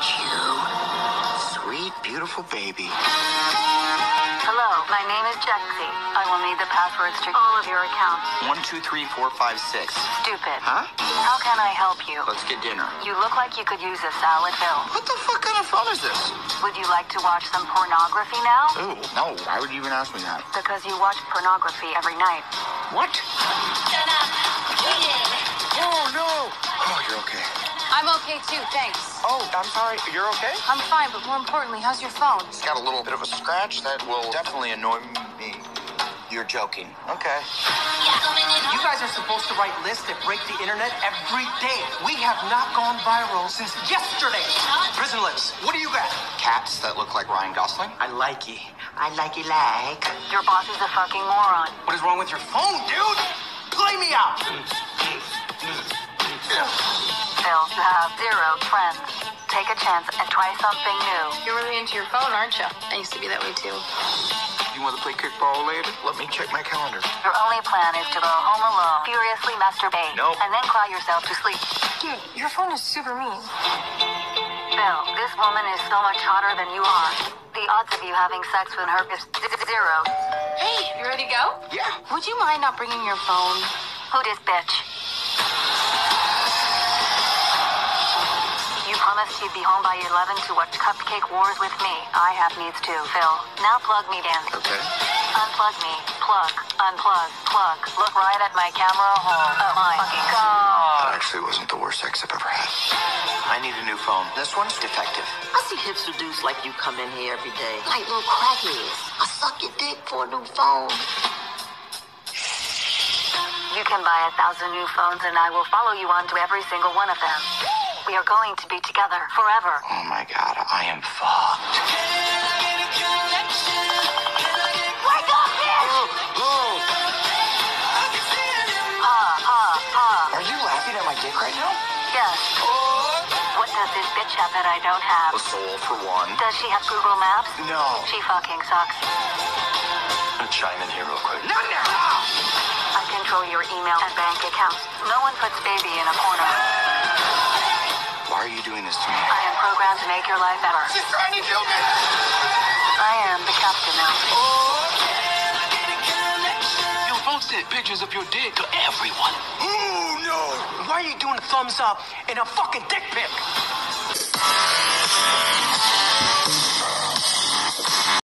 at you. Sweet, beautiful baby. Hello, my name is Jexi. I will need the passwords to all of your accounts. One, two, three, four, five, six. Stupid. Huh? How can I help you? Let's get dinner. You look like you could use a salad Phil. What the fuck kind of phone is this? Would you like to watch some pornography now? Ooh, no. Why would you even ask me that? Because you watch pornography every night. What? Oh, no. Oh, you're okay. I'm okay too, thanks. Oh, I'm sorry. You're okay? I'm fine, but more importantly, how's your phone? It's got a little bit of a scratch that will definitely annoy me. You're joking. Okay. You guys are supposed to write lists that break the internet every day. We have not gone viral since yesterday. Prison lips. What do you got? Cats that look like Ryan Gosling? I like you. I like you like. Your boss is a fucking moron. What is wrong with your phone, dude? Play me out. You have zero friends. Take a chance and try something new. You're really into your phone, aren't you? I used to be that way too. You want to play kickball later? Let me check my calendar. Your only plan is to go home alone, furiously masturbate, Nope. and then cry yourself to sleep. Dude, your phone is super mean. Phil, this woman is so much hotter than you are. The odds of you having sex with her is z- zero. Hey, you ready to go? Yeah. Would you mind not bringing your phone? Who this bitch? Promised you'd be home by 11 to watch Cupcake Wars with me. I have needs too, Phil. Now plug me in. Okay. Unplug me. Plug. Unplug. Plug. Look right at my camera hole. Oh my fucking god. That actually wasn't the worst sex I've ever had. I need a new phone. This one's defective. I see hipster dudes like you come in here every day. Like little crackheads. I suck your dick for a new phone. You can buy a thousand new phones and I will follow you onto every single one of them. We are going to be together forever. Oh my god, I am fucked. Wake up, bitch! Ha, ha, ha. Are you laughing at my dick right now? Yes. What does this bitch have that I don't have? A soul for one. Does she have Google Maps? No. She fucking sucks. I'm chime in here real quick. Not now! I control your email and bank accounts. No one puts baby in a corner. This to me? I am programmed to make your life better. She's trying to kill me! I am the captain now. Oh. You posted pictures of your dick to everyone. Oh no! Why are you doing a thumbs up in a fucking dick pic?